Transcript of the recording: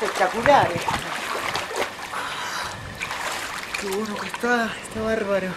espectacular. Qué bueno que está, está bárbaro.